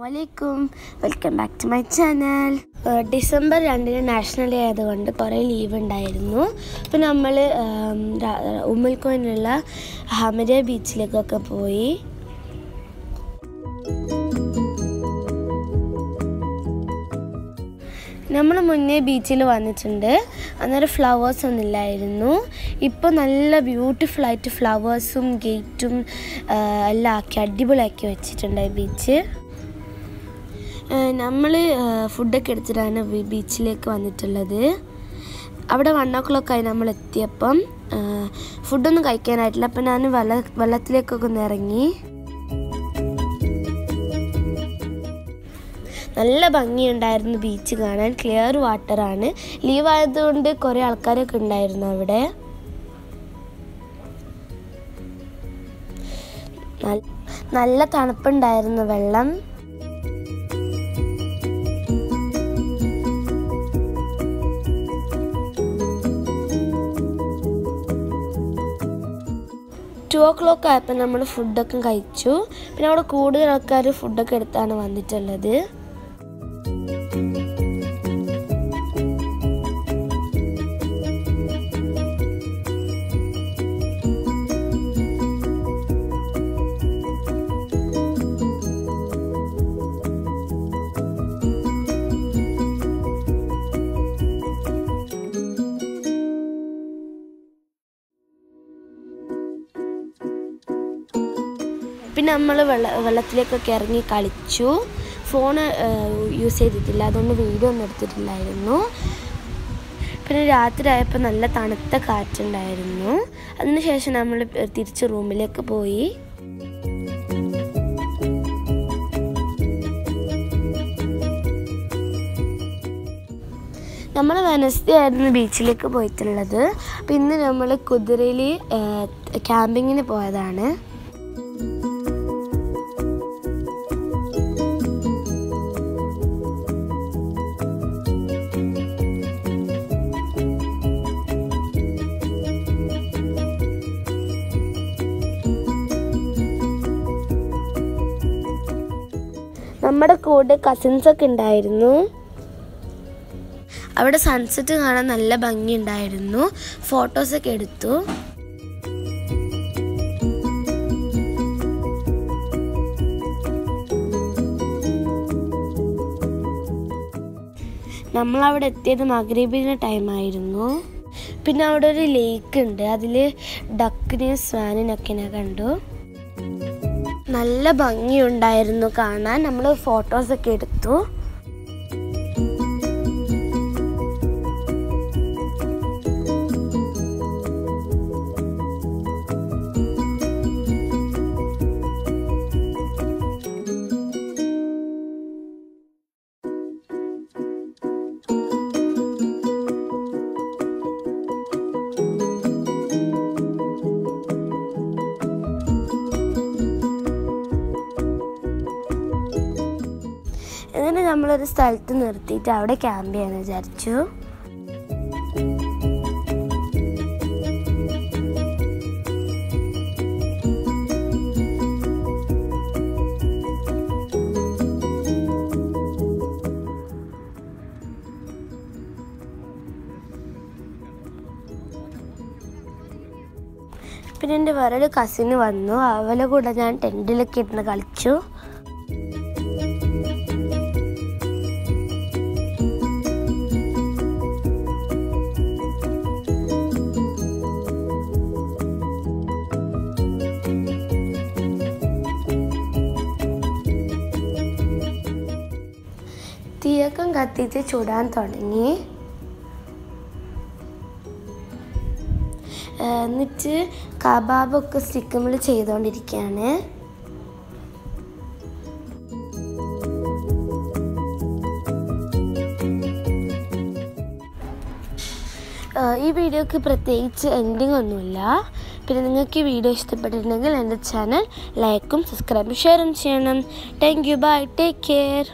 വലൈക്കും welcome back to my channel December രണ്ടിന് national day ആയതുകൊണ്ട് കുറേ ലീവ് ഉണ്ടായിരുന്നു. അപ്പോൾ നമ്മൾ ഉമ്മൽക്കോയിനുള്ള ഹമരിയ ബീച്ചിലേക്കൊക്കെ പോയി. നമ്മൾ മുന്നേ ബീച്ചിൽ വന്നിട്ടുണ്ട്. അന്നേരം ഫ്ലവേഴ്സ് ഒന്നും ഇല്ലായിരുന്നു. ഇപ്പോൾ നല്ല ബ്യൂട്ടിഫുൾ ആയിട്ട് ഫ്ലവേഴ്സും ഗേറ്റും എല്ലാം ആക്കി അടിപൊളിയാക്കി വെച്ചിട്ടുണ്ട് ബീച്ച് നമ്മൾ ഫുഡൊക്കെ എടുത്തിട്ടാണ് ബീച്ചിലേക്ക് വന്നിട്ടുള്ളത്. അവിടെ വൺ ഓ ക്ലോക്ക് ആയി നമ്മൾ എത്തിയപ്പം ഫുഡൊന്നും കഴിക്കാനായിട്ടില്ല. അപ്പം ഞാൻ വെള്ള വെള്ളത്തിലേക്കൊക്കെ ഒന്ന് ഇറങ്ങി. നല്ല ഭംഗിയുണ്ടായിരുന്നു ബീച്ച് കാണാൻ. ക്ലിയർ വാട്ടറാണ് ലീവ് ആയതുകൊണ്ട് കുറേ ആൾക്കാരൊക്കെ ഉണ്ടായിരുന്നു അവിടെ. നല്ല തണുപ്പുണ്ടായിരുന്നു വെള്ളം. ടു ഓ ക്ലോക്ക് ആയപ്പോൾ നമ്മൾ ഫുഡൊക്കെ കഴിച്ചു. പിന്നെ അവിടെ കൂടുതൽ ആൾക്കാർ ഫുഡൊക്കെ എടുത്താണ് വന്നിട്ടുള്ളത്. പിന്നെ നമ്മൾ വെള്ള വെള്ളത്തിലേക്കൊക്കെ ഇറങ്ങി കളിച്ചു. ഫോണ് യൂസ് ചെയ്തിട്ടില്ല. അതുകൊണ്ട് വീഡിയോ ഒന്നും എടുത്തിട്ടില്ലായിരുന്നു. പിന്നെ രാത്രി ആയപ്പോൾ നല്ല തണുത്ത കാറ്റുണ്ടായിരുന്നു. അതിനുശേഷം നമ്മൾ തിരിച്ച് റൂമിലേക്ക് പോയി. നമ്മൾ വെനസ്ഡേ ആയിരുന്നു ബീച്ചിലേക്ക് പോയിട്ടുള്ളത്. പിന്നെ നമ്മൾ കുതിരയിൽ ക്യാമ്പിങ്ങിന് പോയതാണ്. നമ്മുടെ കൂടെ കസിൻസ് ഒക്കെ ഉണ്ടായിരുന്നു. അവിടെ സൺസെറ്റ് കാണാൻ നല്ല ഭംഗിയുണ്ടായിരുന്നു ഫോട്ടോസൊക്കെ എടുത്തു. നമ്മൾ അവിടെ എത്തിയത് മഗ്രീബിന്റെ ടൈമായിരുന്നു പിന്നെ അവിടെ ഒരു ലേക്ക് ഉണ്ട്. അതിൽ ഡക്കിനെയും സ്വാനിനൊക്കെ ഞാൻ കണ്ടു. നല്ല ഭംഗിയുണ്ടായിരുന്നു കാണാൻ. നമ്മൾ ഫോട്ടോസൊക്കെ എടുത്തു. നമ്മളൊരു സ്ഥലത്ത് നിർത്തിയിട്ട് അവിടെ ക്യാമ്പ് ചെയ്യാന്ന് വിചാരിച്ചു. പിന്നെ എന്റെ വേറൊരു കസിന് വന്നു. അവളെ കൂടെ ഞാൻ ടെന്റിലൊക്കെ ഇരുന്ന് കളിച്ചു. തീയക്കം കത്തിച്ച് ചുടാൻ തുടങ്ങി. എന്നിട്ട് കബാബൊക്കെ സ്റ്റിക്കുമ്പോൾ ചെയ്തുകൊണ്ടിരിക്കുകയാണ് ഈ വീഡിയോക്ക് പ്രത്യേകിച്ച് എൻഡിങ് ഒന്നുമില്ല. പിന്നെ നിങ്ങൾക്ക് ഈ വീഡിയോ ഇഷ്ടപ്പെട്ടിട്ടുണ്ടെങ്കിൽ എന്റെ ചാനൽ ലൈക്കും സബ്സ്ക്രൈബും ഷെയറും ചെയ്യണം. Thank you bye take care